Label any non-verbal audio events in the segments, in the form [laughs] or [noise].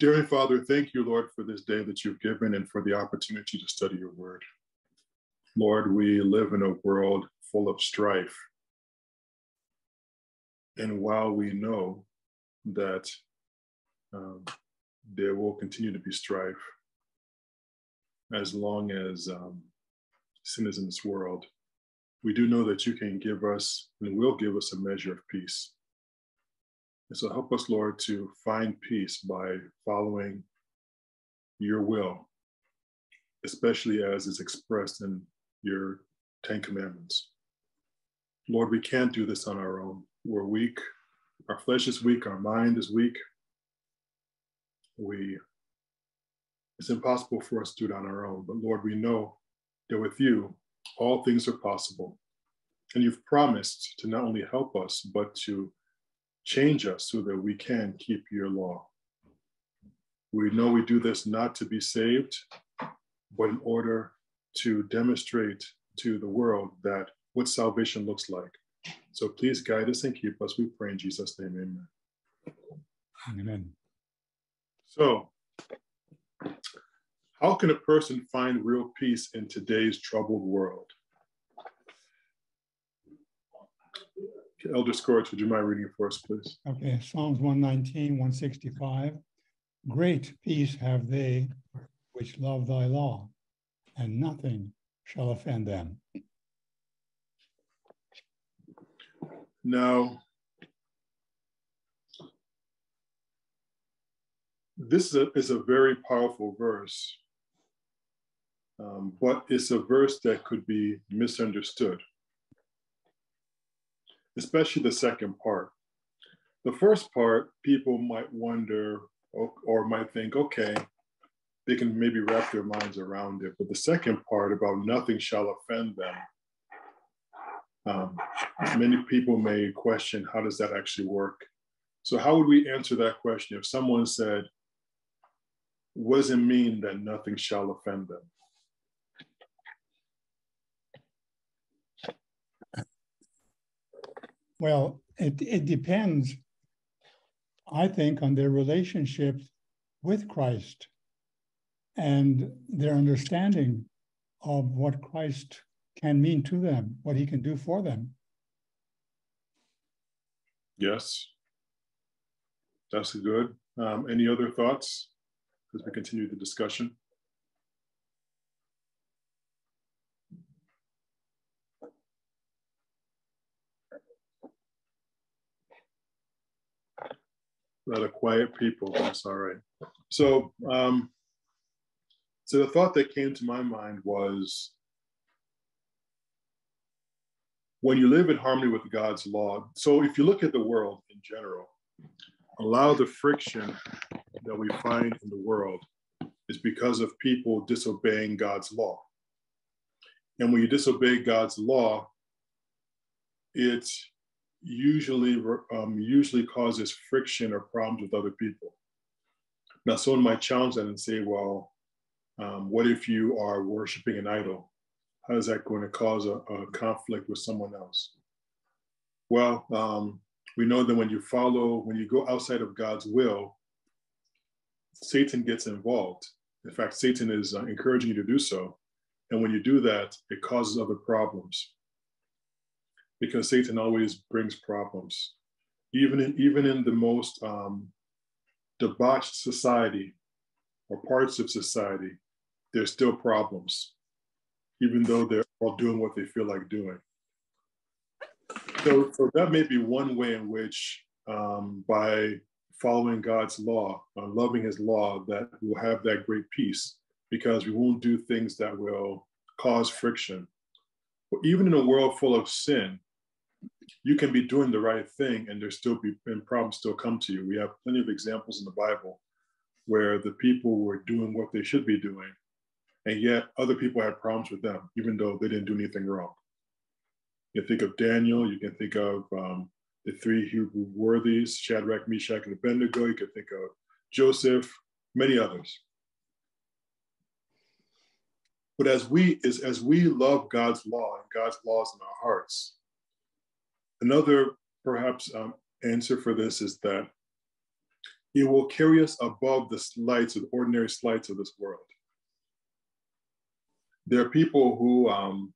Dear Father, thank you, Lord, for this day that you've given and for the opportunity to study your word. Lord, we live in a world full of strife. And while we know that um, there will continue to be strife as long as um, sin is in this world, we do know that you can give us and will give us a measure of peace. And so help us, Lord, to find peace by following your will, especially as is expressed in your Ten Commandments. Lord, we can't do this on our own. We're weak. Our flesh is weak. Our mind is weak. We, it's impossible for us to do it on our own. But Lord, we know that with you, all things are possible. And you've promised to not only help us, but to Change us so that we can keep your law. We know we do this not to be saved, but in order to demonstrate to the world that what salvation looks like. So please guide us and keep us. We pray in Jesus' name, amen. Amen. So, how can a person find real peace in today's troubled world? Elder Scorch, would you mind reading it for us, please? Okay, Psalms 119, 165. Great peace have they which love thy law, and nothing shall offend them. Now, this is a, is a very powerful verse, um, but it's a verse that could be misunderstood especially the second part. The first part, people might wonder or, or might think, okay, they can maybe wrap their minds around it. But the second part about nothing shall offend them, um, many people may question how does that actually work? So, how would we answer that question if someone said, what does it mean that nothing shall offend them? Well, it, it depends, I think, on their relationship with Christ and their understanding of what Christ can mean to them, what he can do for them. Yes, that's good. Um, any other thoughts as we continue the discussion? Lot of quiet people. That's all right. So, um, so the thought that came to my mind was when you live in harmony with God's law. So, if you look at the world in general, a lot of the friction that we find in the world is because of people disobeying God's law. And when you disobey God's law, it's usually um, usually causes friction or problems with other people. Now, someone might challenge that and say, well, um, what if you are worshiping an idol? How is that going to cause a, a conflict with someone else? Well, um, we know that when you follow, when you go outside of God's will, Satan gets involved. In fact, Satan is uh, encouraging you to do so. And when you do that, it causes other problems because Satan always brings problems. Even in even in the most um, debauched society or parts of society, there's still problems, even though they're all doing what they feel like doing. So, so that may be one way in which, um, by following God's law, uh, loving His law, that we'll have that great peace because we won't do things that will cause friction. But even in a world full of sin, you can be doing the right thing and there still be and problems still come to you. We have plenty of examples in the Bible where the people were doing what they should be doing, and yet other people had problems with them, even though they didn't do anything wrong. You can think of Daniel, you can think of um, the three Hebrew worthies, Shadrach, Meshach, and Abednego. You can think of Joseph, many others. But as we as, as we love God's law and God's laws in our hearts, Another perhaps um, answer for this is that it will carry us above the slights, the ordinary slights of this world. There are people who, um,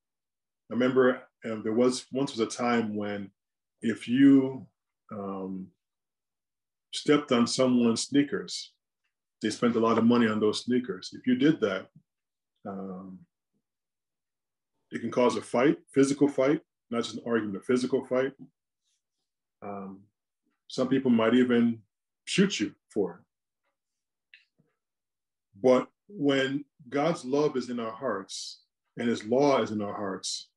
I remember uh, there was once was a time when if you um, stepped on someone's sneakers, they spent a lot of money on those sneakers. If you did that, um, it can cause a fight, physical fight, not just an argument, a physical fight. Um, some people might even shoot you for it. But when God's love is in our hearts and his law is in our hearts,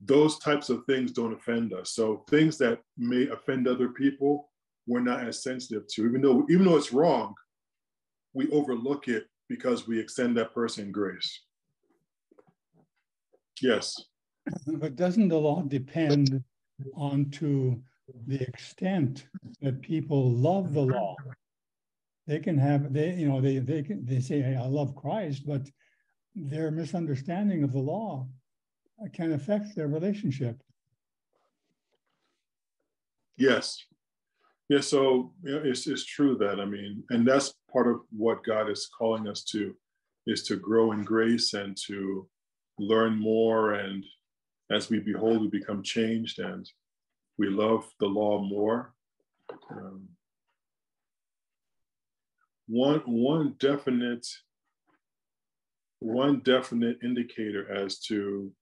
those types of things don't offend us. So things that may offend other people, we're not as sensitive to. Even though even though it's wrong, we overlook it because we extend that person grace. Yes. But doesn't the law depend on to the extent that people love the law? They can have they you know they they can they say hey, I love Christ, but their misunderstanding of the law can affect their relationship. Yes. Yeah, so it's, it's true that, I mean, and that's part of what God is calling us to, is to grow in grace and to learn more. And as we behold, we become changed and we love the law more. Um, one, one definite, one definite indicator as to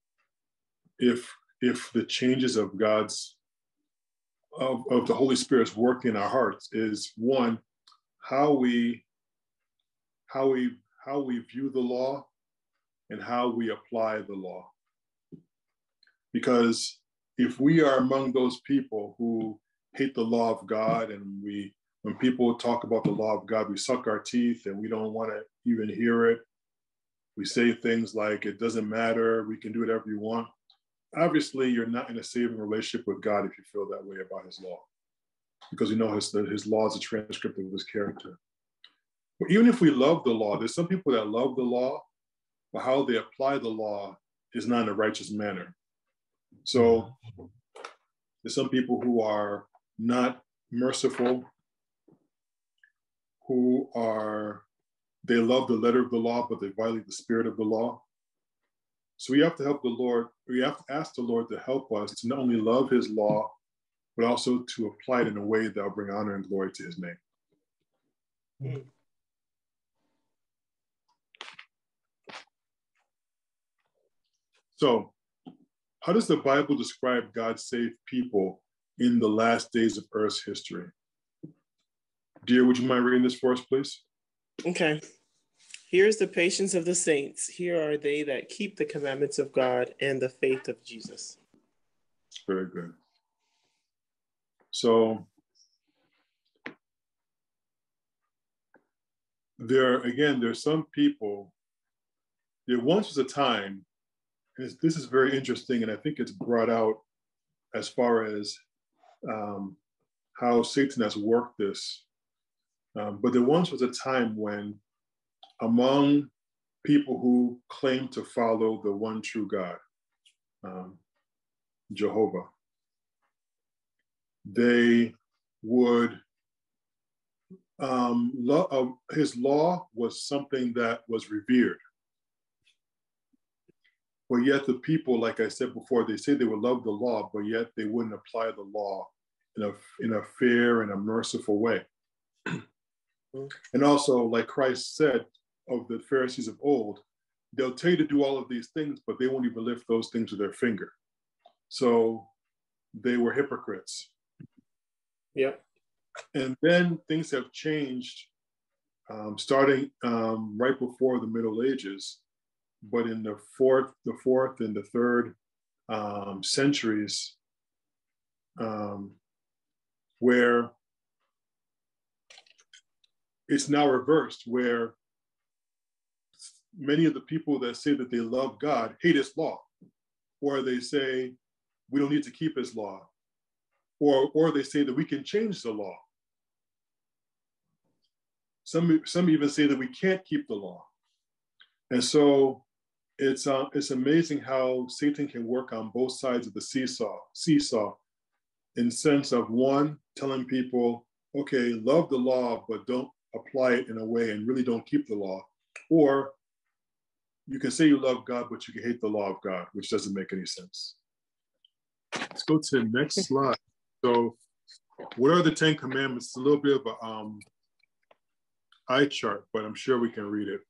if if the changes of God's of, of the Holy Spirit's work in our hearts is one, how we how we how we view the law and how we apply the law. Because if we are among those people who hate the law of God and we when people talk about the law of God, we suck our teeth and we don't want to even hear it. We say things like, it doesn't matter, we can do whatever you want obviously you're not in a saving relationship with God if you feel that way about his law, because you know his, his law is a transcript of his character. But even if we love the law, there's some people that love the law, but how they apply the law is not in a righteous manner. So there's some people who are not merciful, who are, they love the letter of the law, but they violate the spirit of the law. So we have to help the Lord, we have to ask the Lord to help us to not only love his law, but also to apply it in a way that will bring honor and glory to his name. So, how does the Bible describe God's saved people in the last days of Earth's history? Dear, would you mind reading this for us, please? Okay. Here is the patience of the saints. Here are they that keep the commandments of God and the faith of Jesus. Very good. So there again, there's some people. There once was a time, and this is very interesting, and I think it's brought out as far as um, how Satan has worked this. Um, but there once was a time when among people who claim to follow the one true God, um, Jehovah. They would, um, uh, his law was something that was revered. But yet, the people, like I said before, they say they would love the law, but yet they wouldn't apply the law in a, in a fair and a merciful way. [clears throat] And also, like Christ said, of the Pharisees of old, they'll tell you to do all of these things, but they won't even lift those things with their finger. So they were hypocrites. Yep. And then things have changed um, starting um, right before the Middle Ages, but in the fourth, the fourth and the third um, centuries, um, where it's now reversed, where many of the people that say that they love God hate his law, or they say we don't need to keep his law, or, or they say that we can change the law. Some, some even say that we can't keep the law. And so it's, uh, it's amazing how Satan can work on both sides of the seesaw, seesaw in sense of one, telling people okay, love the law, but don't apply it in a way and really don't keep the law. Or you can say you love God, but you can hate the law of God, which doesn't make any sense. Let's go to the next [laughs] slide. So, what are the Ten Commandments? It's a little bit of a um, eye chart, but I'm sure we can read it.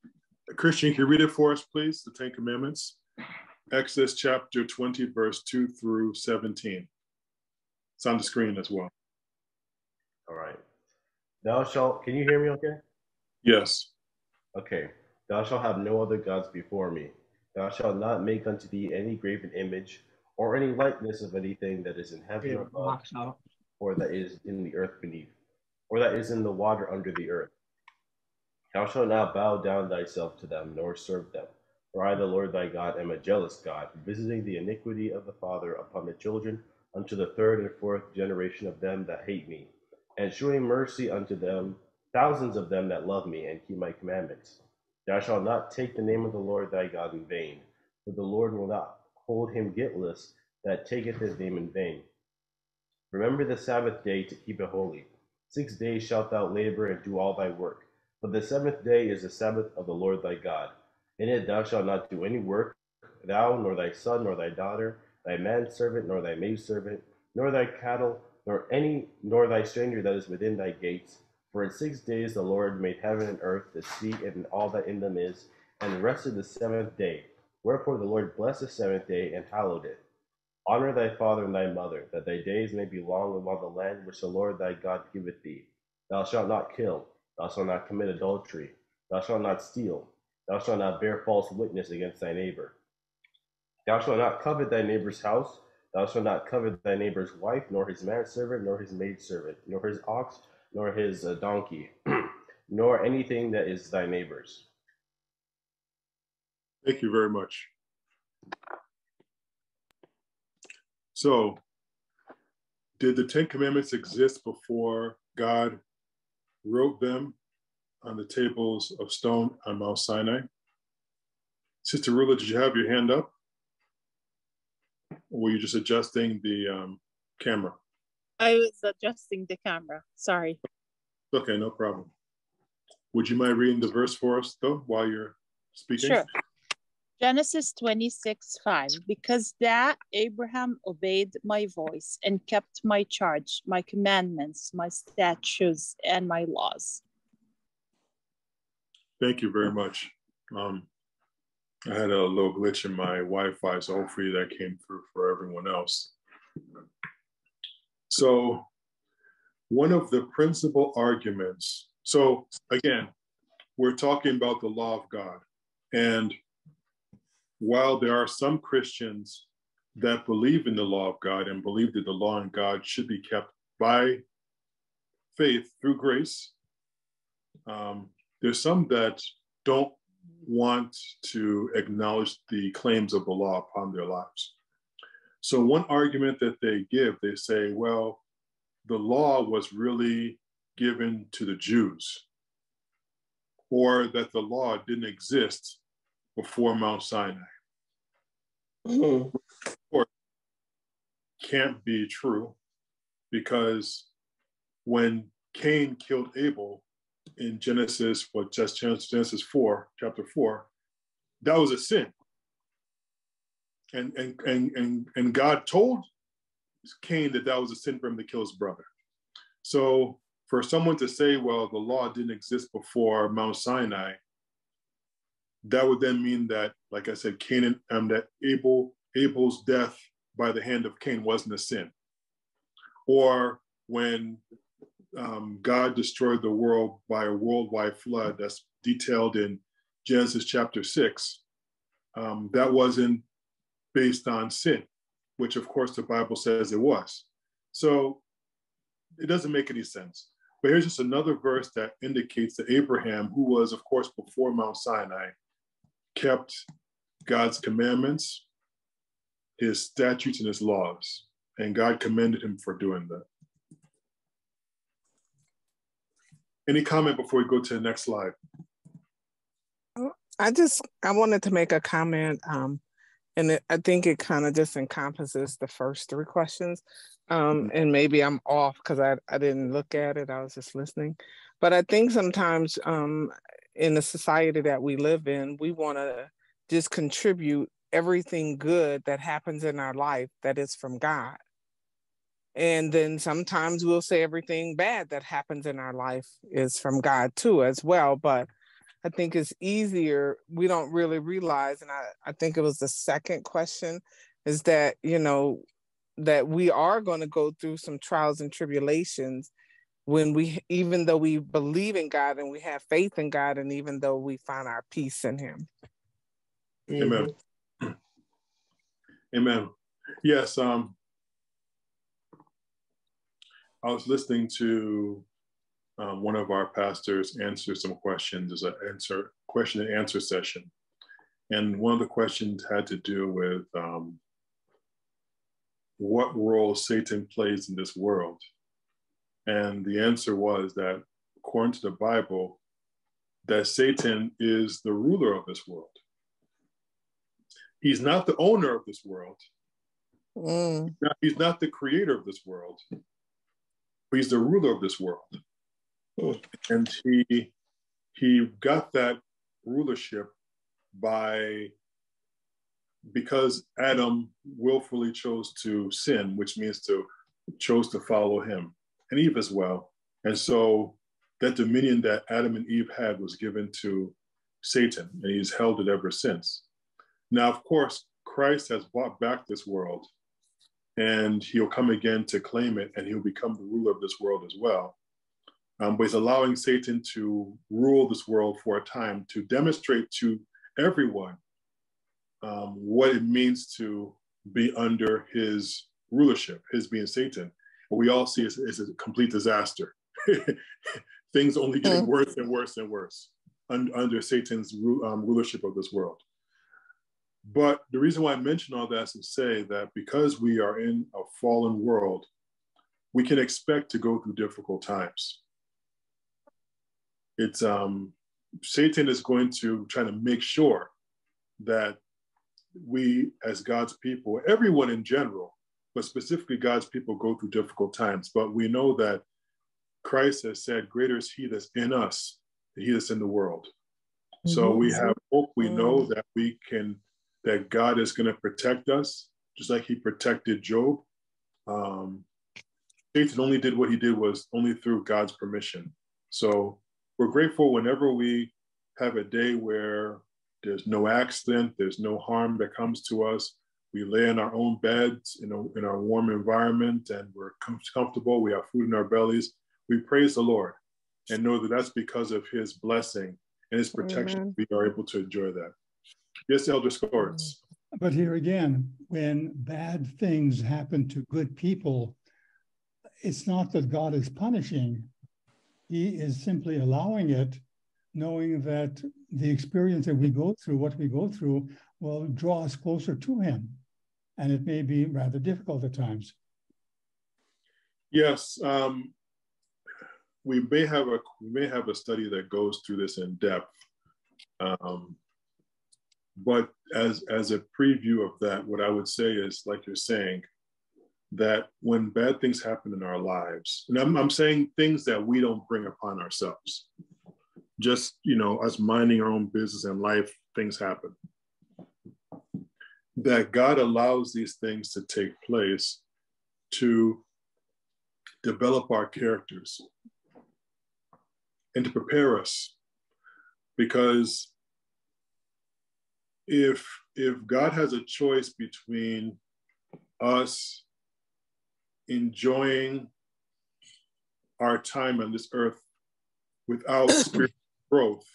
Christian, can you read it for us, please? The Ten Commandments. Exodus chapter 20, verse 2 through 17. It's on the screen as well. All right. Thou shalt, can you hear me okay? Yes. Okay. Thou shalt have no other gods before me. Thou shalt not make unto thee any graven image or any likeness of anything that is in heaven above, or that is in the earth beneath, or that is in the water under the earth. Thou shalt not bow down thyself to them, nor serve them. For I, the Lord thy God, am a jealous God, visiting the iniquity of the father upon the children unto the third and fourth generation of them that hate me, and shewing mercy unto them, thousands of them that love me and keep my commandments. Thou shalt not take the name of the Lord thy God in vain, for the Lord will not hold him guiltless that taketh his name in vain. Remember the Sabbath day to keep it holy. Six days shalt thou labor and do all thy work. But the seventh day is the Sabbath of the Lord thy God. In it thou shalt not do any work, thou, nor thy son, nor thy daughter, thy manservant, nor thy maidservant, nor thy cattle, nor any, nor thy stranger that is within thy gates. For in six days the Lord made heaven and earth, the sea, and all that in them is, and rested the seventh day. Wherefore the Lord blessed the seventh day and hallowed it. Honor thy father and thy mother, that thy days may be long upon the land which the Lord thy God giveth thee. Thou shalt not kill. Thou shalt not commit adultery. Thou shalt not steal. Thou shalt not bear false witness against thy neighbor. Thou shalt not covet thy neighbor's house. Thou shalt not covet thy neighbor's wife, nor his manservant, nor his maidservant, nor his ox, nor his uh, donkey, [clears throat] nor anything that is thy neighbor's. Thank you very much. So, did the Ten Commandments exist before God wrote them on the tables of stone on Mount Sinai. Sister Rula, did you have your hand up? Or were you just adjusting the um, camera? I was adjusting the camera. Sorry. Okay, no problem. Would you mind reading the verse for us, though, while you're speaking? Sure. Genesis 26, 5. Because that Abraham obeyed my voice and kept my charge, my commandments, my statutes, and my laws. Thank you very much. Um, I had a little glitch in my Wi Fi, so hopefully that came through for everyone else. So, one of the principal arguments, so again, we're talking about the law of God. And while there are some Christians that believe in the law of God and believe that the law and God should be kept by faith through grace, um, there's some that don't want to acknowledge the claims of the law upon their lives. So, one argument that they give, they say, well, the law was really given to the Jews, or that the law didn't exist before Mount Sinai. Mm-hmm. Or can't be true because when Cain killed Abel in Genesis, what just Genesis 4, chapter 4, that was a sin. And, and, and, and, and God told Cain that that was a sin for him to kill his brother. So for someone to say, well, the law didn't exist before Mount Sinai, that would then mean that, like I said, Canaan, um, that Abel, Abel's death by the hand of Cain wasn't a sin. Or when um, God destroyed the world by a worldwide flood that's detailed in Genesis chapter six, um, that wasn't based on sin, which of course the Bible says it was. So it doesn't make any sense. But here's just another verse that indicates that Abraham, who was, of course, before Mount Sinai, kept God's commandments, his statutes, and his laws. And God commended him for doing that. Any comment before we go to the next slide? I just I wanted to make a comment. Um, and it, I think it kind of just encompasses the first three questions. Um, and maybe I'm off because I, I didn't look at it, I was just listening. But I think sometimes um, in the society that we live in, we want to just contribute everything good that happens in our life that is from God. And then sometimes we'll say everything bad that happens in our life is from God too, as well. But I think it's easier. We don't really realize, and I, I think it was the second question, is that, you know, that we are going to go through some trials and tribulations when we, even though we believe in God and we have faith in God, and even though we find our peace in Him. Amen. Mm-hmm. Amen. Yes. Um, I was listening to um, one of our pastors answer some questions as an answer question and answer session, and one of the questions had to do with um, what role Satan plays in this world, and the answer was that according to the Bible, that Satan is the ruler of this world. He's not the owner of this world. Mm. He's not the creator of this world he's the ruler of this world. And he he got that rulership by because Adam willfully chose to sin, which means to chose to follow him, and Eve as well. And so that dominion that Adam and Eve had was given to Satan, and he's held it ever since. Now, of course, Christ has bought back this world and he'll come again to claim it and he'll become the ruler of this world as well. Um, but he's allowing Satan to rule this world for a time to demonstrate to everyone um, what it means to be under his rulership, his being Satan. What we all see is, is a complete disaster. [laughs] Things only getting mm. worse and worse and worse under, under Satan's um, rulership of this world. But the reason why I mention all that is to say that because we are in a fallen world, we can expect to go through difficult times. It's um, Satan is going to try to make sure that we, as God's people, everyone in general, but specifically God's people, go through difficult times. But we know that Christ has said, "Greater is He that's in us than He that's in the world." Mm-hmm. So we have hope. We know mm. that we can that God is going to protect us, just like He protected Job. Um, Satan only did what he did was only through God's permission. So we're grateful whenever we have a day where there's no accident, there's no harm that comes to us. We lay in our own beds in, a, in our warm environment and we're com- comfortable. We have food in our bellies. We praise the Lord and know that that's because of his blessing and his protection. Amen. We are able to enjoy that. Yes, Elder Scorts. But here again, when bad things happen to good people, it's not that God is punishing, He is simply allowing it, knowing that the experience that we go through, what we go through, will draw us closer to Him. And it may be rather difficult at times. Yes. Um, we may have a we may have a study that goes through this in depth. Um, but as as a preview of that, what I would say is, like you're saying, that when bad things happen in our lives, and I'm, I'm saying things that we don't bring upon ourselves, just you know, us minding our own business and life, things happen. That God allows these things to take place to develop our characters and to prepare us. Because if if God has a choice between us enjoying our time on this earth without [coughs] spiritual growth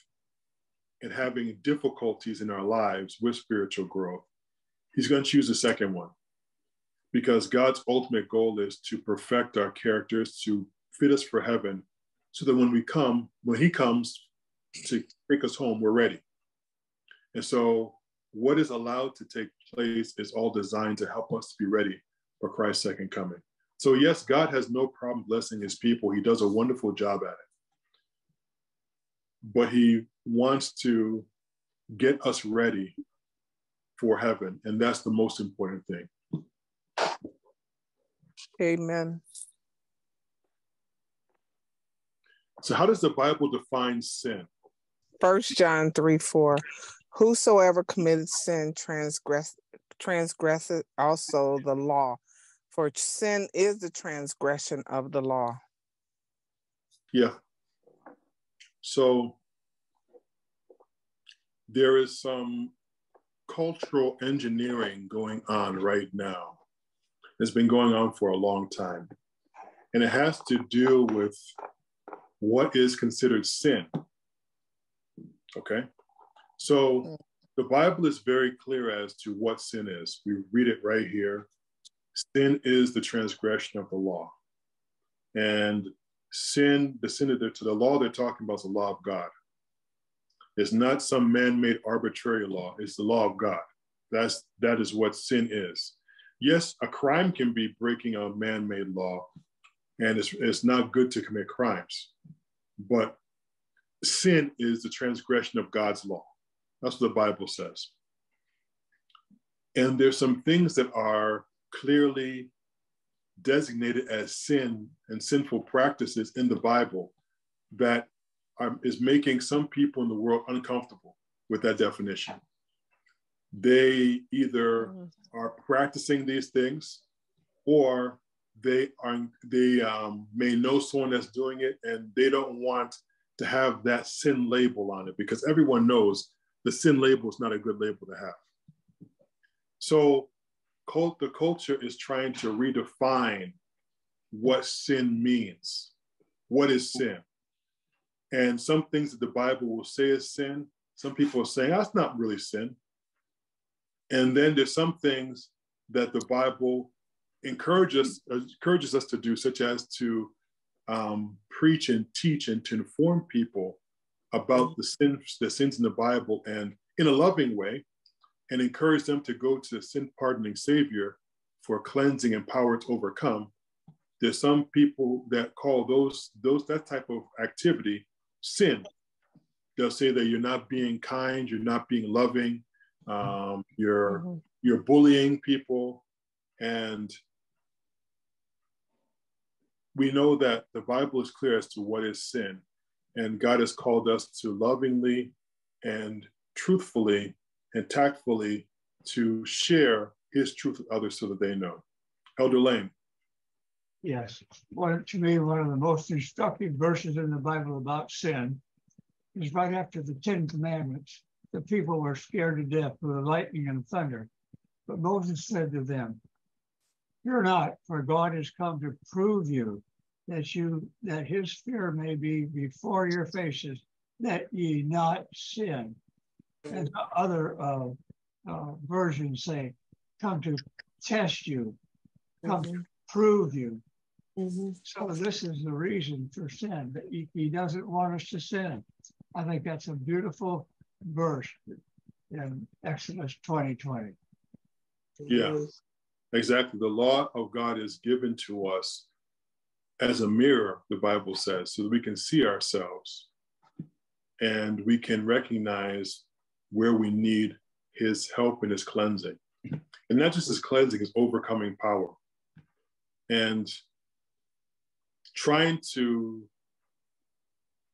and having difficulties in our lives with spiritual growth, he's going to choose the second one because God's ultimate goal is to perfect our characters, to fit us for heaven, so that when we come, when he comes to take us home, we're ready. And so what is allowed to take place is all designed to help us to be ready for Christ's second coming. So, yes, God has no problem blessing his people. He does a wonderful job at it. But he wants to get us ready for heaven. And that's the most important thing. Amen. So, how does the Bible define sin? First John 3 4. Whosoever committed sin transgress transgresseth also the law, for sin is the transgression of the law. Yeah. So there is some cultural engineering going on right now. It's been going on for a long time. And it has to do with what is considered sin. Okay. So the Bible is very clear as to what sin is. We read it right here. Sin is the transgression of the law. And sin, the sin to the law they're talking about is the law of God. It's not some man-made arbitrary law. It's the law of God. That's that is what sin is. Yes, a crime can be breaking a man-made law, and it's, it's not good to commit crimes. But sin is the transgression of God's law. That's what the Bible says. And there's some things that are clearly designated as sin and sinful practices in the Bible that are, is making some people in the world uncomfortable with that definition. They either are practicing these things or they are they um, may know someone that's doing it and they don't want to have that sin label on it because everyone knows the sin label is not a good label to have. So cult, the culture is trying to redefine what sin means. What is sin? And some things that the Bible will say is sin, some people are saying that's not really sin. And then there's some things that the Bible encourages encourages us to do, such as to um, preach and teach and to inform people about the sins, the sins in the Bible, and in a loving way, and encourage them to go to the sin pardoning Savior for cleansing and power to overcome. There's some people that call those those that type of activity sin. They'll say that you're not being kind, you're not being loving, um, you're mm-hmm. you're bullying people, and we know that the Bible is clear as to what is sin, and God has called us to lovingly and truthfully and tactfully to share His truth with others so that they know. Elder Lane. Yes. Well, to me, one of the most instructive verses in the Bible about sin is right after the Ten Commandments. The people were scared to death with the lightning and thunder. But Moses said to them, Fear not, for God has come to prove you that you that his fear may be before your faces, that ye not sin. And other uh, uh, versions say, come to test you, come mm-hmm. to prove you. Mm-hmm. So this is the reason for sin, that he, he doesn't want us to sin. I think that's a beautiful verse in Exodus 2020. Yeah, exactly. The law of God is given to us as a mirror, the Bible says, so that we can see ourselves and we can recognize where we need his help and his cleansing. And not just his cleansing, his overcoming power. And trying to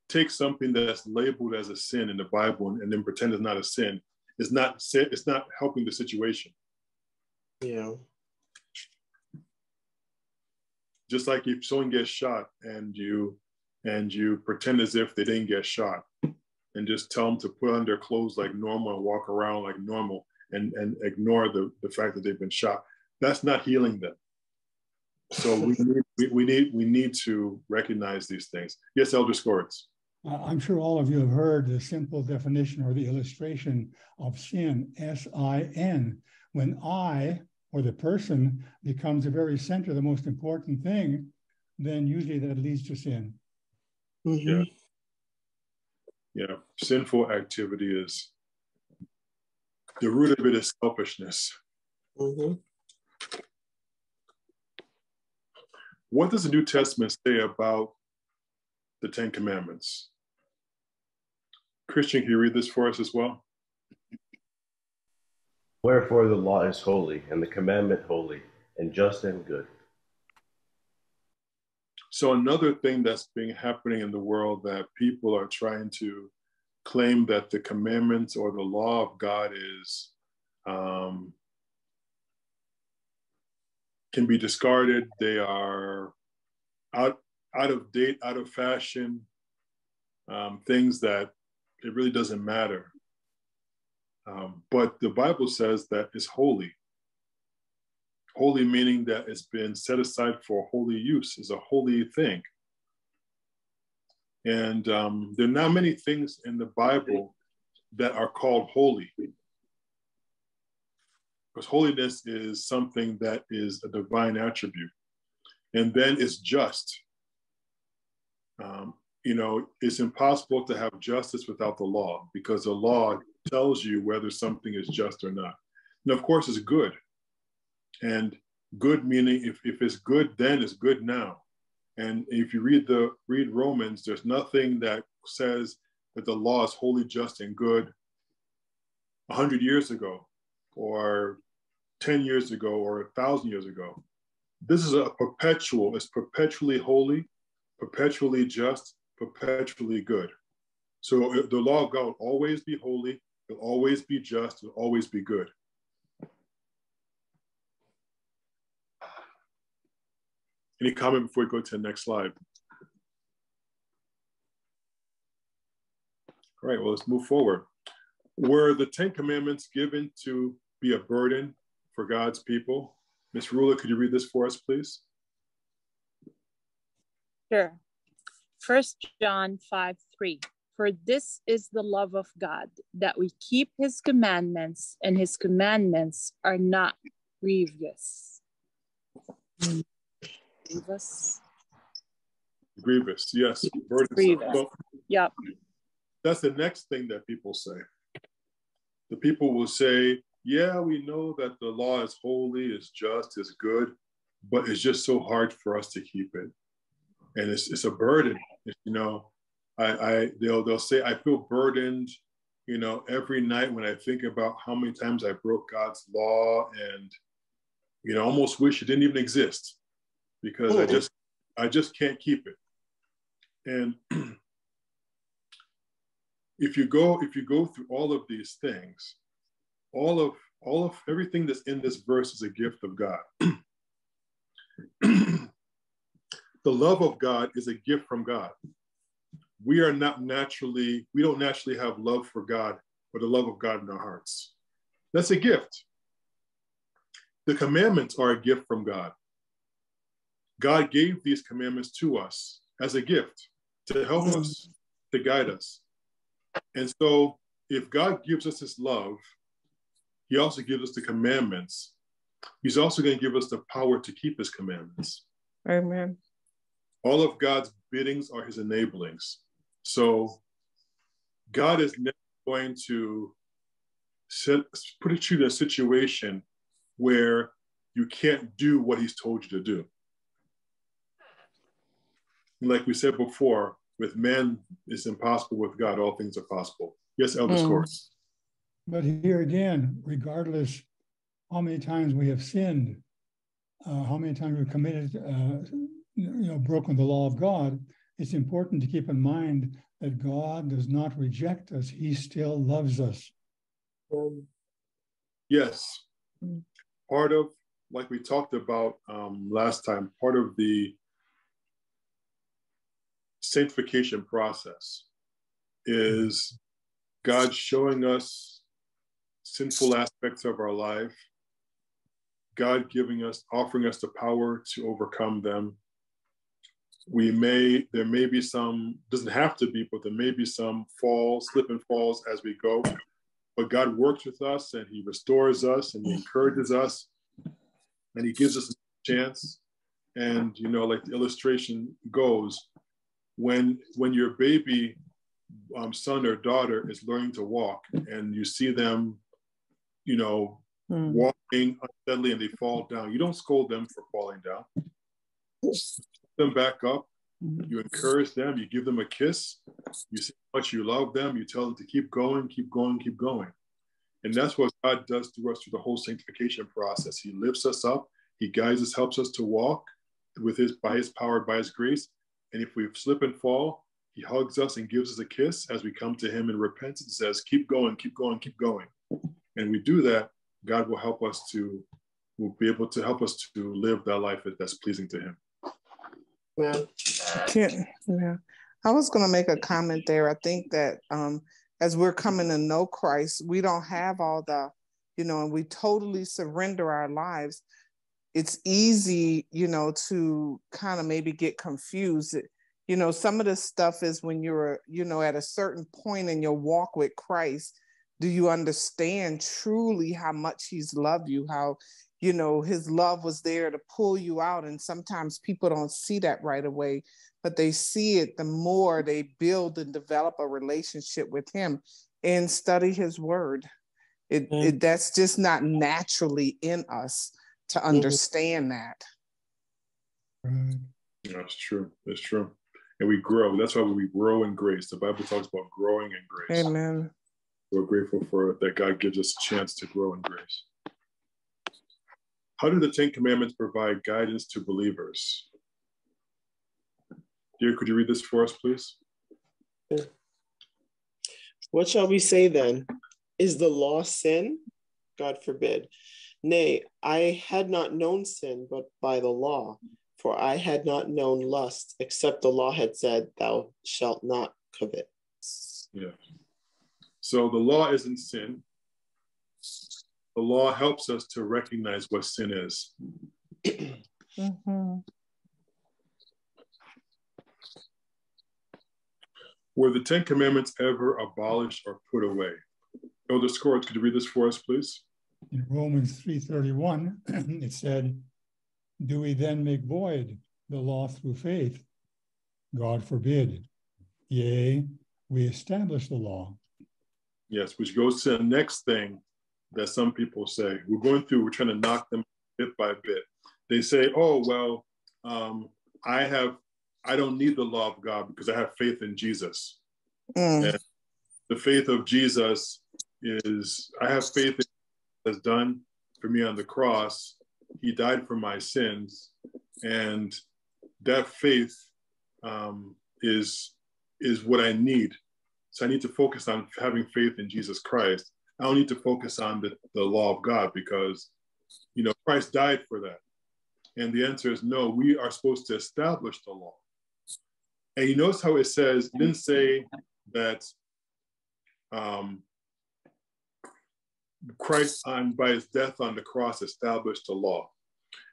take something that's labeled as a sin in the Bible and, and then pretend it's not a sin is not it's not helping the situation. Yeah just like if someone gets shot and you and you pretend as if they didn't get shot and just tell them to put on their clothes like normal and walk around like normal and, and ignore the, the fact that they've been shot. That's not healing them. So we [laughs] need, we, we need, we need to recognize these things. Yes, Elder Scorts. Uh, I'm sure all of you have heard the simple definition or the illustration of sin, S-I-N. When I or the person becomes the very center, the most important thing, then usually that leads to sin. Mm-hmm. Yeah. Yeah. Sinful activity is the root of it is selfishness. Mm-hmm. What does the New Testament say about the Ten Commandments? Christian, can you read this for us as well? Wherefore the law is holy, and the commandment holy, and just and good. So another thing that's been happening in the world that people are trying to claim that the commandments or the law of God is um, can be discarded. They are out out of date, out of fashion. Um, things that it really doesn't matter. Um, but the Bible says that it's holy. Holy meaning that it's been set aside for holy use, is a holy thing. And um, there are not many things in the Bible that are called holy. Because holiness is something that is a divine attribute. And then it's just. Um, you know, it's impossible to have justice without the law because the law tells you whether something is just or not. And of course, it's good. And good meaning if, if it's good then, it's good now. And if you read the read Romans, there's nothing that says that the law is wholly just and good 100 years ago or 10 years ago or a thousand years ago. This is a perpetual, it's perpetually holy, perpetually just, perpetually good. So the law of God will always be holy, it'll always be just, it'll always be good. Any comment before we go to the next slide? All right, well, let's move forward. Were the Ten Commandments given to be a burden for God's people? Ms. Rula, could you read this for us, please? Sure. First John 5 3. For this is the love of God, that we keep his commandments, and his commandments are not grievous. Grievous. Grievous, yes. Grievous. So, yep. That's the next thing that people say. The people will say, yeah, we know that the law is holy, is just, is good, but it's just so hard for us to keep it. And it's, it's a burden. You know, I, I they'll they'll say I feel burdened, you know, every night when I think about how many times I broke God's law and you know, almost wish it didn't even exist because I just I just can't keep it. And [clears throat] if you go if you go through all of these things, all of all of everything that's in this verse is a gift of God. [clears throat] the love of God is a gift from God. We are not naturally, we don't naturally have love for God or the love of God in our hearts. That's a gift. The commandments are a gift from God. God gave these commandments to us as a gift to help us, to guide us. And so, if God gives us his love, he also gives us the commandments. He's also going to give us the power to keep his commandments. Amen. All of God's biddings are his enablings. So, God is never going to set, put you in a situation where you can't do what he's told you to do like we said before, with men it's impossible, with God all things are possible. Yes, Elder mm. But here again, regardless how many times we have sinned, uh, how many times we've committed, uh, you know, broken the law of God, it's important to keep in mind that God does not reject us; He still loves us. Yes, mm. part of, like we talked about um, last time, part of the sanctification process is God showing us sinful aspects of our life, God giving us, offering us the power to overcome them. We may, there may be some, doesn't have to be, but there may be some falls, slip and falls as we go. But God works with us and He restores us and He encourages us and He gives us a chance. And, you know, like the illustration goes, when when your baby um, son or daughter is learning to walk and you see them you know mm. walking unsteadily and they fall down you don't scold them for falling down them back up mm-hmm. you encourage them you give them a kiss you say how much you love them you tell them to keep going keep going keep going And that's what God does through us through the whole sanctification process. He lifts us up, He guides us, helps us to walk with His by His power, by His grace. And if we slip and fall, He hugs us and gives us a kiss as we come to Him in repentance and says, Keep going, keep going, keep going. And we do that, God will help us to, will be able to help us to live that life that's pleasing to Him. Yeah. yeah. I was going to make a comment there. I think that um, as we're coming to know Christ, we don't have all the, you know, and we totally surrender our lives. It's easy, you know, to kind of maybe get confused. You know, some of the stuff is when you're, you know, at a certain point in your walk with Christ, do you understand truly how much He's loved you, how you know his love was there to pull you out? And sometimes people don't see that right away but they see it the more they build and develop a relationship with him and study his word. It, mm-hmm. it that's just not naturally in us to mm-hmm. understand mm-hmm. that that's true. That's true. And we grow. That's why we grow in grace the bible talks about growing in grace. Amen we're grateful for that god gives us a chance to grow in grace how do the Ten Commandments provide guidance to believers? Dear, could you read this for us, please? What shall we say then? Is the law sin? God forbid. Nay, I had not known sin but by the law, for I had not known lust, except the law had said, Thou shalt not covet. Yeah. So the law isn't sin, the law helps us to recognize what sin is. mm-hmm. Were the Ten Commandments ever abolished or put away? Elder Scorch, could you read this for us, please? In Romans 3.31, [clears throat] it said, Do we then make void the law through faith? God forbid. Yea, we establish the law. Yes, which goes to the next thing that some people say. We're going through, we're trying to knock them bit by bit. They say, oh, well, um, I have, I don't need the law of God because I have faith in Jesus. Mm. And the faith of Jesus is, I have faith in has done for me on the cross. He died for my sins. And that faith um, is, is what I need. So I need to focus on having faith in Jesus Christ. I don't need to focus on the, the law of God because, you know, Christ died for that. And the answer is no, we are supposed to establish the law. And you notice how it says, it didn't say that um, Christ on by his death on the cross established the law.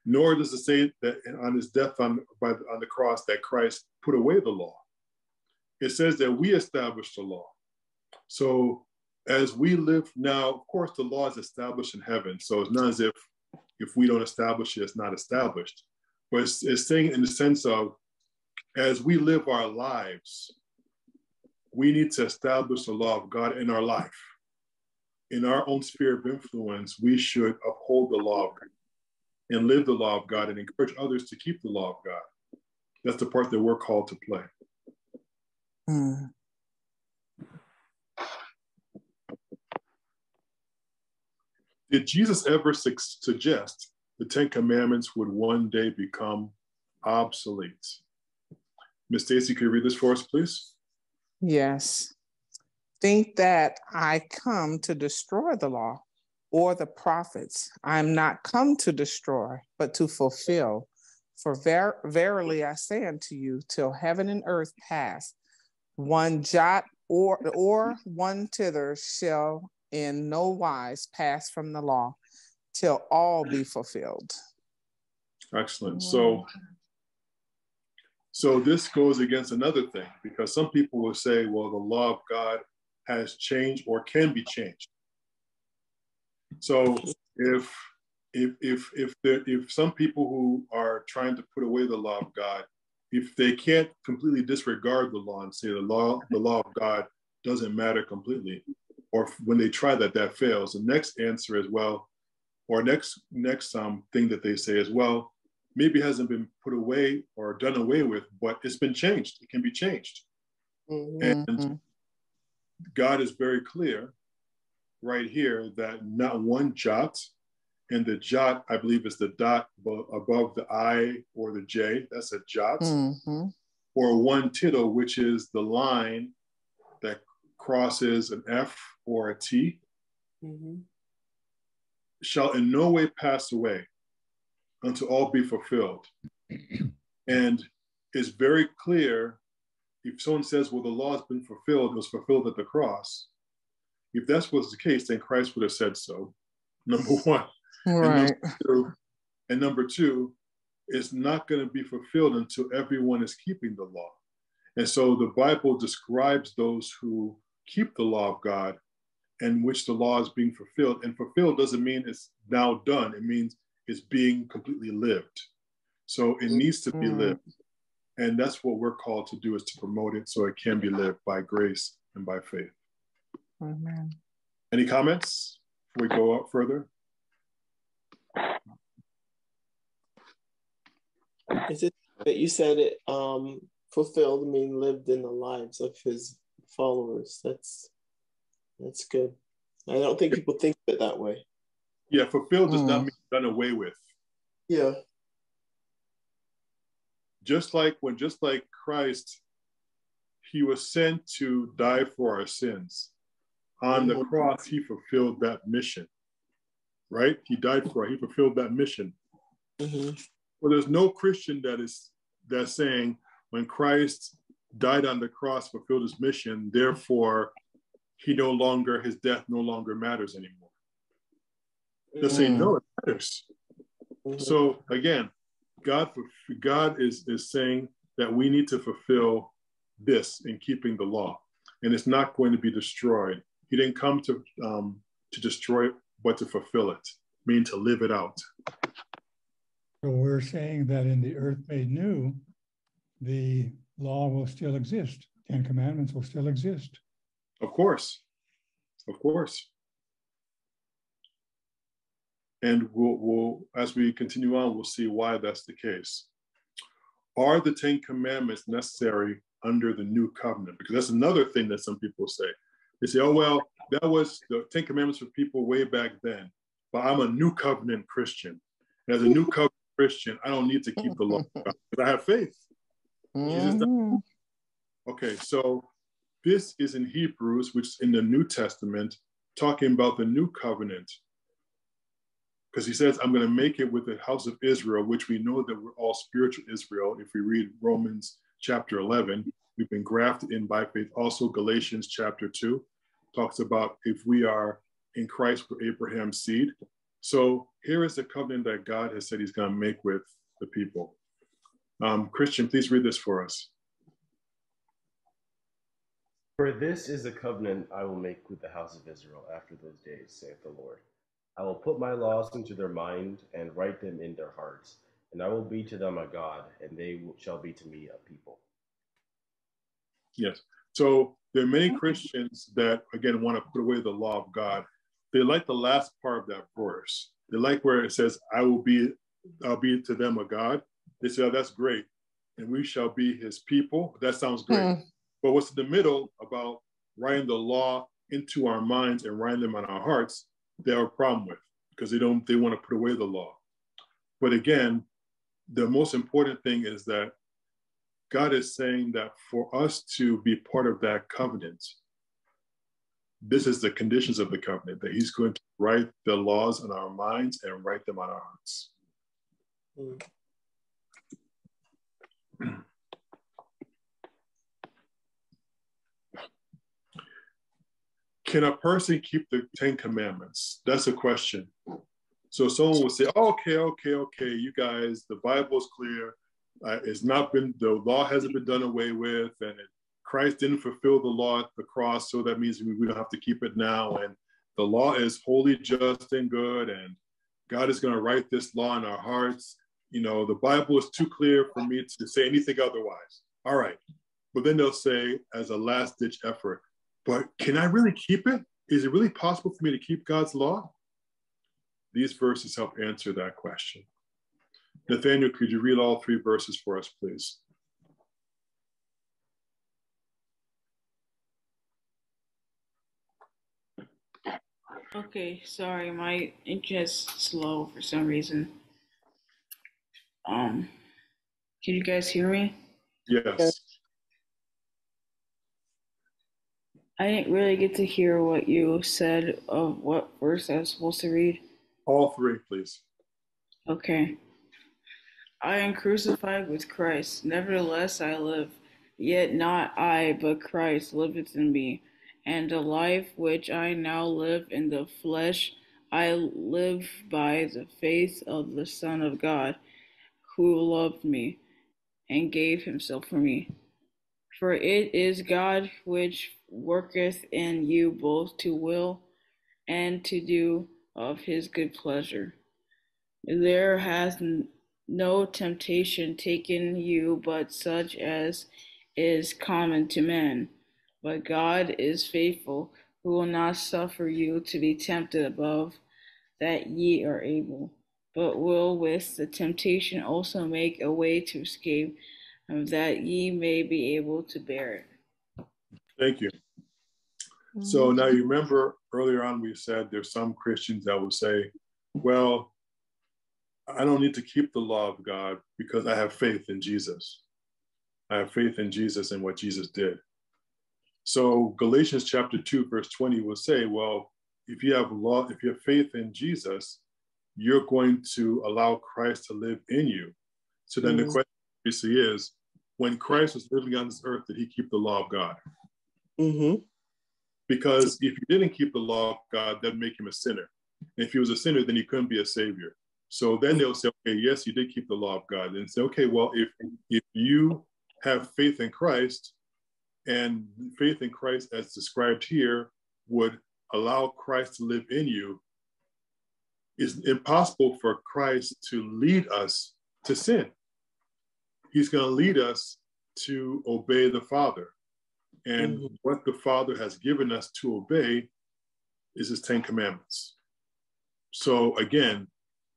Nor does it say that on his death on, by, on the cross that Christ put away the law. It says that we established the law. So as we live now, of course, the law is established in heaven. So it's not as if if we don't establish it, it's not established. But it's, it's saying in the sense of as we live our lives, we need to establish the law of God in our life. In our own sphere of influence, we should uphold the law of God and live the law of God and encourage others to keep the law of God. That's the part that we're called to play. Mm. Did Jesus ever su- suggest the Ten Commandments would one day become obsolete? Miss Stacy, can you read this for us, please? Yes. Think that I come to destroy the law or the prophets. I am not come to destroy, but to fulfill. For ver- verily I say unto you, till heaven and earth pass, one jot or [laughs] or one tither shall in no wise pass from the law till all be fulfilled. Excellent. Mm. So so this goes against another thing because some people will say, well, the law of God has changed or can be changed. So if if if if there, if some people who are trying to put away the law of God, if they can't completely disregard the law and say the law the law of God doesn't matter completely, or when they try that, that fails. The next answer is well, or next next um, thing that they say is well, maybe hasn't been put away or done away with, but it's been changed. It can be changed. Mm-hmm. And God is very clear right here that not one jot, and the jot, I believe, is the dot above the I or the J. That's a jot. Mm-hmm. Or one tittle, which is the line that crosses an F or a T, mm-hmm. shall in no way pass away until all be fulfilled. [clears throat] and it's very clear if someone says, well, the law has been fulfilled, it was fulfilled at the cross. If that was the case, then Christ would have said so, [laughs] number one. Right. And number two, and number two it's not going to be fulfilled until everyone is keeping the law. And so the Bible describes those who keep the law of God and which the law is being fulfilled. And fulfilled doesn't mean it's now done, it means it's being completely lived. So it mm-hmm. needs to be lived. And that's what we're called to do is to promote it so it can be lived by grace and by faith. Amen. Any comments before we go up further? Is it that you said it um, fulfilled mean lived in the lives of his followers? That's that's good. I don't think people think of it that way. Yeah, fulfilled does mm. not mean done away with. Yeah. Just like when just like Christ, he was sent to die for our sins. On the mm-hmm. cross, he fulfilled that mission. Right? He died for it. He fulfilled that mission. Mm-hmm. Well, there's no Christian that is that's saying when Christ died on the cross, fulfilled his mission, therefore he no longer his death no longer matters anymore. They're saying no, it matters. Mm-hmm. So again, God God is is saying that we need to fulfill this in keeping the law, and it's not going to be destroyed. He didn't come to um, to destroy but to fulfill it, mean to live it out. So we're saying that in the earth made new, the law will still exist. Ten Commandments will still exist. Of course. Of course. And we'll, we'll, as we continue on, we'll see why that's the case. Are the Ten Commandments necessary under the new covenant? Because that's another thing that some people say. They say, oh, well, that was the Ten Commandments for people way back then, but I'm a new covenant Christian. And as a new covenant [laughs] Christian, I don't need to keep the law [laughs] because I have faith. Mm-hmm. Okay, so this is in Hebrews, which is in the New Testament, talking about the new covenant. Because he says, I'm going to make it with the house of Israel, which we know that we're all spiritual Israel. If we read Romans chapter 11, we've been grafted in by faith. Also, Galatians chapter 2 talks about if we are in Christ, we're Abraham's seed. So here is the covenant that God has said he's going to make with the people. Um, Christian, please read this for us. For this is the covenant I will make with the house of Israel after those days, saith the Lord. I will put my laws into their mind and write them in their hearts, and I will be to them a God, and they shall be to me a people. Yes. So there are many Christians that, again, want to put away the law of God they like the last part of that verse. They like where it says, I will be, I'll be to them a God. They say, oh, that's great. And we shall be his people. That sounds great. Hmm. But what's in the middle about writing the law into our minds and writing them on our hearts, they have a problem with because they don't, they want to put away the law. But again, the most important thing is that God is saying that for us to be part of that covenant, this is the conditions of the covenant that he's going to write the laws in our minds and write them on our hearts. [clears throat] Can a person keep the Ten Commandments? That's a question. So someone will say, okay, okay, okay, you guys, the Bible is clear. Uh, it's not been, the law hasn't been done away with, and it Christ didn't fulfill the law at the cross, so that means we don't have to keep it now. And the law is holy, just, and good. And God is going to write this law in our hearts. You know, the Bible is too clear for me to say anything otherwise. All right. But then they'll say, as a last ditch effort, but can I really keep it? Is it really possible for me to keep God's law? These verses help answer that question. Nathaniel, could you read all three verses for us, please? Okay, sorry, my internet's slow for some reason. Um, can you guys hear me? Yes. I didn't really get to hear what you said of what verse I was supposed to read. All three, please. Okay. I am crucified with Christ. Nevertheless, I live. Yet not I, but Christ liveth in me. And the life which I now live in the flesh, I live by the faith of the Son of God, who loved me and gave himself for me. For it is God which worketh in you both to will and to do of his good pleasure. There hath no temptation taken you but such as is common to men. But God is faithful, who will not suffer you to be tempted above that ye are able, but will with the temptation also make a way to escape, um, that ye may be able to bear it. Thank you. So mm-hmm. now you remember earlier on we said there's some Christians that will say, well, I don't need to keep the law of God because I have faith in Jesus. I have faith in Jesus and what Jesus did. So Galatians chapter 2, verse 20 will say, well, if you have law, if you have faith in Jesus, you're going to allow Christ to live in you. So then mm-hmm. the question obviously is, when Christ was living on this earth, did he keep the law of God? Mm-hmm. Because if he didn't keep the law of God, that'd make him a sinner. And if he was a sinner, then he couldn't be a savior. So then they'll say, okay, yes, you did keep the law of God. And say, okay, well, if if you have faith in Christ, and faith in Christ, as described here, would allow Christ to live in you, it's impossible for Christ to lead us to sin. He's going to lead us to obey the Father. And mm-hmm. what the Father has given us to obey is his Ten Commandments. So again,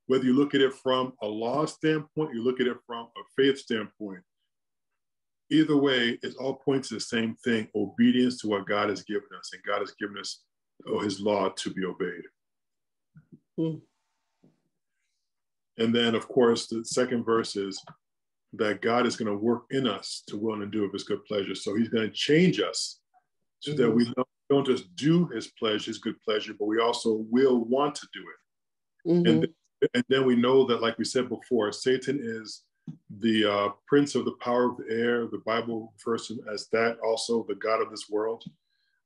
whether you look at it from a law standpoint, you look at it from a faith standpoint, either way, it all points to the same thing obedience to what God has given us. And God has given us oh, his law to be obeyed. Mm. And then, of course, the second verse is that God is going to work in us to will and do of his good pleasure. So he's going to change us so mm-hmm. that we don't, don't, just do his pleasure, his good pleasure, but we also will want to do it. Mm-hmm. And, and then we know that, like we said before, Satan is the uh, prince of the power of the air. The Bible refers to him as that, also the God of this world,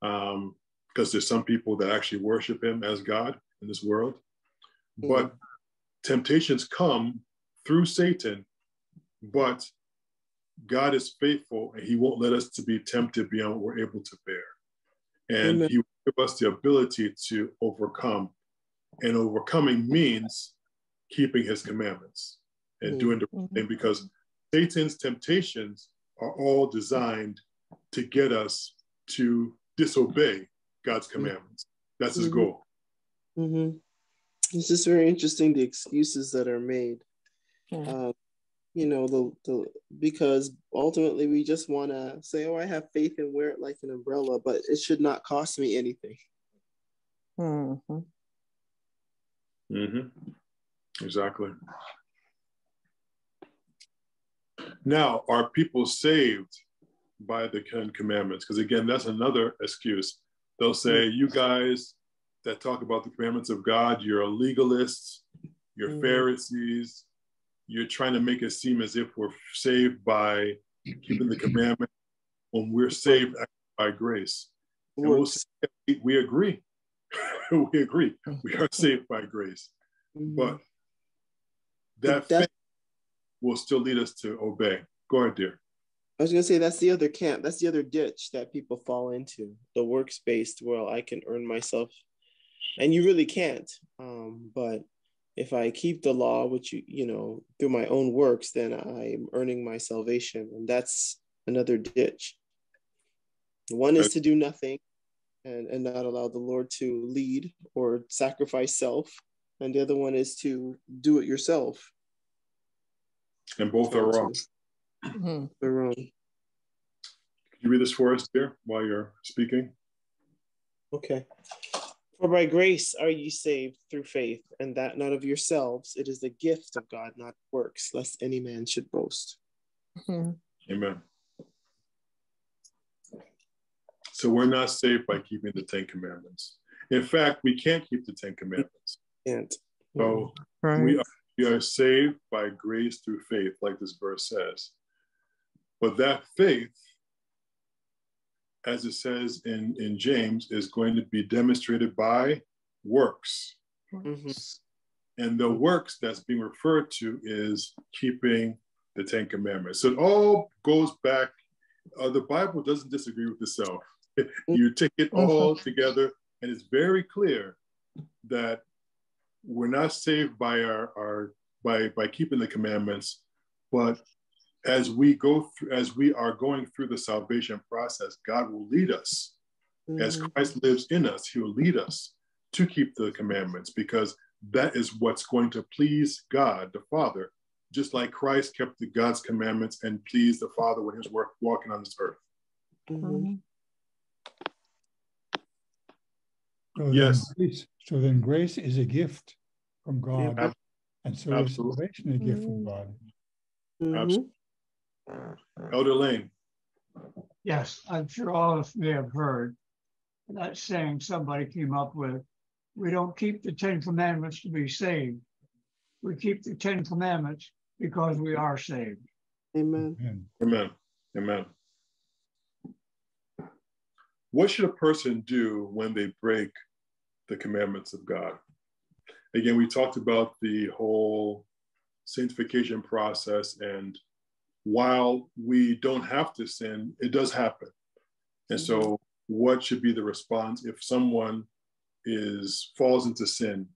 because um, there's some people that actually worship him as God in this world. Mm-hmm. But temptations come through Satan, but God is faithful and he won't let us to be tempted beyond what we're able to bear. And Amen. he will give us the ability to overcome. And overcoming means keeping his commandments and mm-hmm. doing the right thing because Satan's temptations are all designed to get us to disobey God's mm-hmm. commandments. That's his mm-hmm. goal. Mm-hmm. It's just very interesting the excuses that are made. Uh, you know, the, the because ultimately we just want to say, "Oh, I have faith and wear it like an umbrella," but it should not cost me anything. Mm-hmm. Mm-hmm. Exactly. Now, are people saved by the Ten Commandments? Because again, that's another excuse. They'll say, you guys that talk about the commandments of God, you're legalists, you're mm. Pharisees, you're trying to make it seem as if we're saved by keeping the commandment when we're saved by grace. And we'll say, we agree. [laughs] we agree. We are saved by grace. Mm-hmm. But that faith will still lead us to obey. Go ahead, dear. I was going to say that's the other camp. That's the other ditch that people fall into the works based. Well, I can earn myself, and you really can't. Um, but if I keep the law, which you you know through my own works, then I'm earning my salvation, and that's another ditch. One is to do nothing, and and not allow the Lord to lead or sacrifice self, and the other one is to do it yourself and both are wrong. Mm-hmm. They're wrong. Can you read this for us, dear, while you're speaking? Okay. For by grace are ye saved through faith, and that not of yourselves. It is the gift of God, not works, lest any man should boast. Mm-hmm. Amen. So we're not saved by keeping the Ten Commandments. In fact, we can't keep the Ten Commandments. Can't. So right. we, are, we are saved by grace through faith, like this verse says. But that faith as it says in, in James, is going to be demonstrated by works. Mm-hmm. And the works that's being referred to is keeping the Ten Commandments. So it all goes back. Uh, the Bible doesn't disagree with itself. [laughs] you take it all mm-hmm. together, and it's very clear that we're not saved by our, our by by keeping the commandments, but as we go through, as we are going through the salvation process, God will lead us. Mm-hmm. As Christ lives in us, He will lead us to keep the commandments because that is what's going to please God the Father, just like Christ kept the God's commandments and pleased the Father when He was work, walking on this earth. Mm-hmm. So yes. Then, so then grace is a gift from God, yeah. and so Absolutely. is salvation a gift from God. Mm-hmm. Absolutely. Elder Lane. Yes, I'm sure all of us may have heard that saying somebody came up with. We don't keep the Ten Commandments to be saved. We keep the Ten Commandments because we are saved. Amen. Amen. Amen. What should a person do when they break the commandments of God? Again, we talked about the whole sanctification process and while we don't have to sin, it does happen. And so, mm-hmm. what should be the response if someone is falls into sin,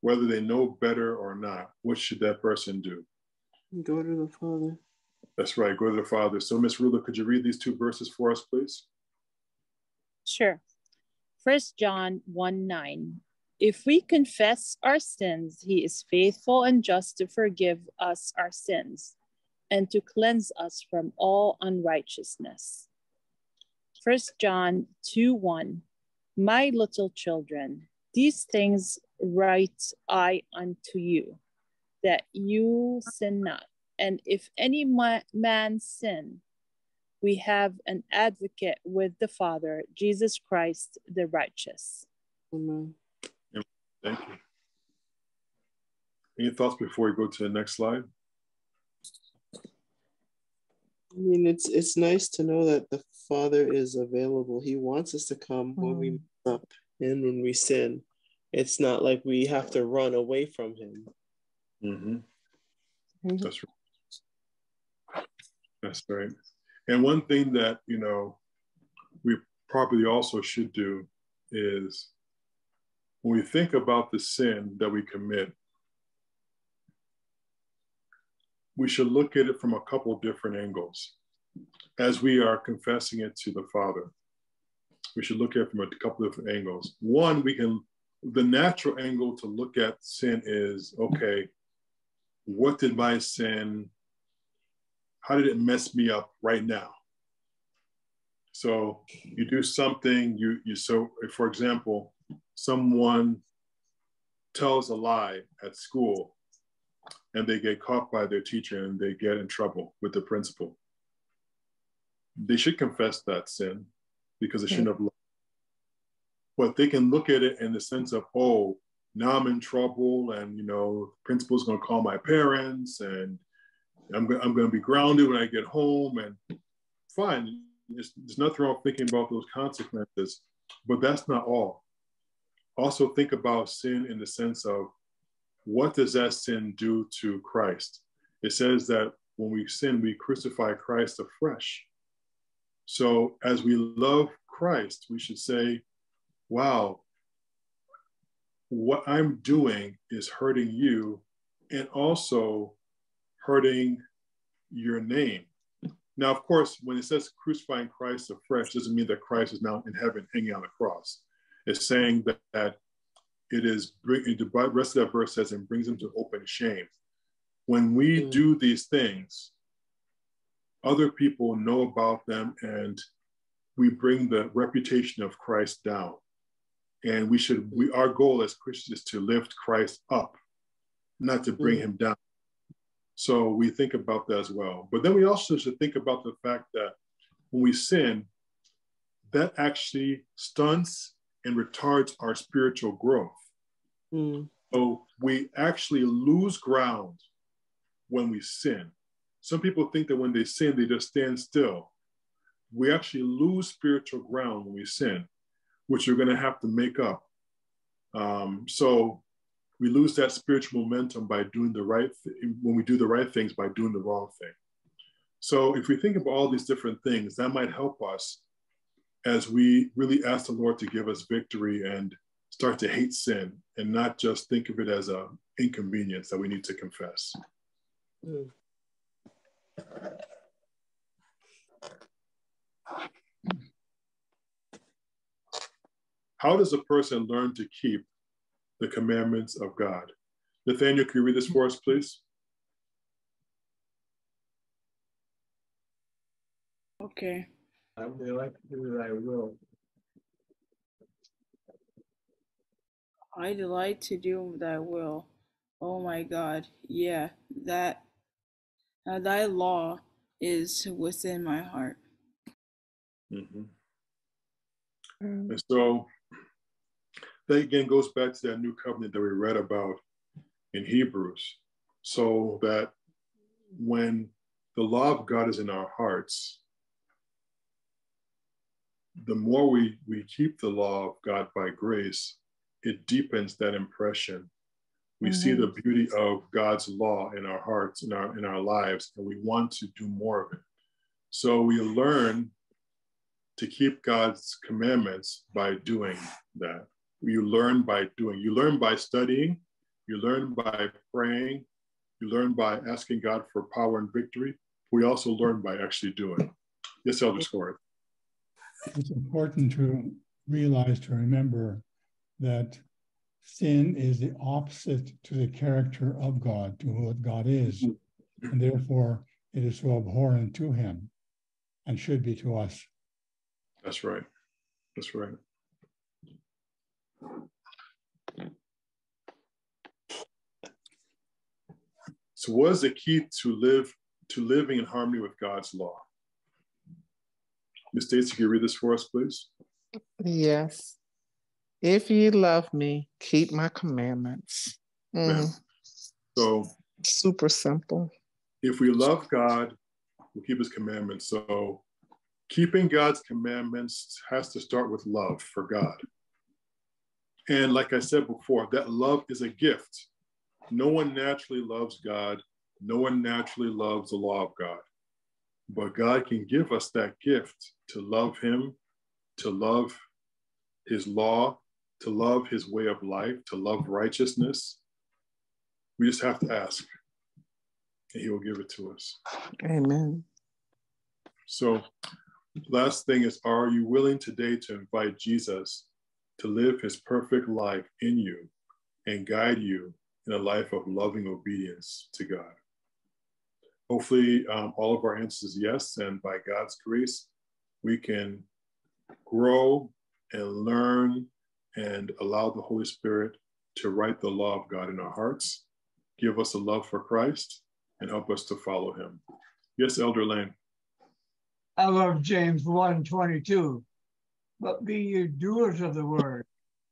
whether they know better or not? What should that person do? Go to the Father. That's right. Go to the Father. So, Miss Rula, could you read these two verses for us, please? Sure. First John 1 9. If we confess our sins, he is faithful and just to forgive us our sins and to cleanse us from all unrighteousness. 1 John 2 1 My little children, these things write I unto you, that you sin not. And if any man sin, we have an advocate with the Father, Jesus Christ the righteous. Amen. Thank you. Any thoughts before we go to the next slide? I mean, it's it's nice to know that the Father is available. He wants us to come mm. when we mm. mess up and when we sin. It's not like we have to run away from Him. Mm-hmm. Mm-hmm. That's right. That's right. And one thing that you know we probably also should do is when we think about the sin that we commit, we should look at it from a couple different angles. As we are confessing it to the Father, we should look at it from a couple of different angles. One, we can, the natural angle to look at sin is okay, what did my sin, how did it mess me up right now? So you do something, you, you so, for example, someone tells a lie at school and they get caught by their teacher and they get in trouble with the principal. They should confess that sin because they shouldn't have lied. But they can look at it in the sense of, oh, now I'm in trouble, and you know, principal's going to call my parents, and I'm, I'm going to be grounded when I get home. And fine, there's, there's nothing wrong thinking about those consequences, but that's not all. Also, think about sin in the sense of what does that sin do to Christ? It says that when we sin, we crucify Christ afresh. So as we love Christ, we should say, wow, what I'm doing is hurting you and also hurting your name. Now, of course, when it says crucifying Christ afresh, doesn't mean that Christ is now in heaven hanging on the cross. It's saying that, that it is the rest of that verse says and brings them to open shame. When we mm. do these things, other people know about them and we bring the reputation of Christ down. And we should, we our goal as Christians is to lift Christ up, not to bring him down. So we think about that as well. But then we also should think about the fact that when we sin, that actually stunts and retards our spiritual growth. Mm. So we actually lose ground when we sin. Some people think that when they sin, they just stand still. We actually lose spiritual ground when we sin, which you're going to have to make up. Um, so we lose that spiritual momentum by doing the right th- when we do the right things by doing the wrong thing. So if we think about all these different things, that might help us as we really ask the Lord to give us victory and start to hate sin and not just think of it as a inconvenience that we need to confess. Mm. How does a person learn to keep the commandments of God? Nathaniel, can you read this for us, please? Okay. I would like to do thy will. I delight to do thy will. Oh my God. Yeah, that uh, thy law is within my heart. Mm-hmm. Mm. And so that again goes back to that new covenant that we read about in Hebrews. So that when the law of God is in our hearts, the more we, we keep the law of God by grace, it deepens that impression. We mm-hmm. see the beauty of God's law in our hearts, in our in our lives, and we want to do more of it. So we learn to keep God's commandments by doing that. You learn by doing. You learn by studying. You learn by praying. You learn by asking God for power and victory. We also learn by actually doing. Yes, Elder Scored it's important to realize, to remember that sin is the opposite to the character of God, to what God is. Mm-hmm. And therefore, it is so abhorrent to him and should be to us. That's right. That's right. So what is the key to live to living in harmony with God's law? Ms. Stacy, can you read this for us, please? Yes. If you love me, keep my commandments. Mm. So super simple. If we love God, we'll keep his commandments. So keeping God's commandments has to start with love for God. And like I said before, that love is a gift. No one naturally loves God. No one naturally loves the law of God. But God can give us that gift to love Him, to love His law, to love His way of life, to love righteousness. We just have to ask, and He will give it to us. Amen. So, last thing is Are you willing today to invite Jesus to live His perfect life in you and guide you in a life of loving obedience to God? hopefully um, all of our answers yes. And by God's grace, we can grow and learn and allow the Holy Spirit to write the law of God in our hearts, give us a love for Christ, and help us to follow him. Yes, Elder Lane. I love James 1 22. But be you doers of the word,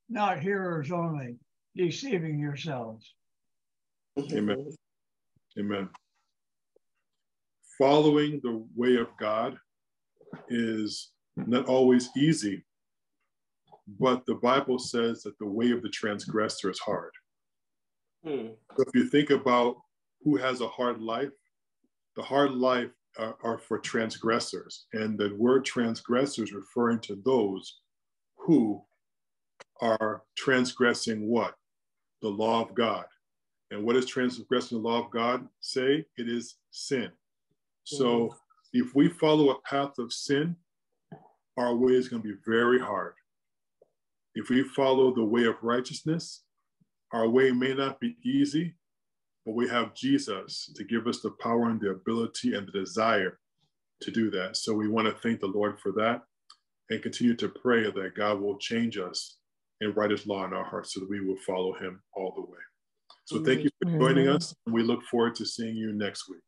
not hearers only, deceiving yourselves. Amen. Amen following the way of God is not always easy, but the Bible says that the way of the transgressor is hard. Hmm. So if you think about who has a hard life, the hard life are, are for transgressors. And the word transgressors referring to those who are transgressing what? The law of God. And what does transgressing the law of God say? It is sin. So if we follow a path of sin, our way is going to be very hard. If we follow the way of righteousness, our way may not be easy, but we have Jesus to give us the power and the ability and the desire to do that. So we want to thank the Lord for that and continue to pray that God will change us and write his law in our hearts so that we will follow him all the way. So thank you for joining us. And we look forward to seeing you next week.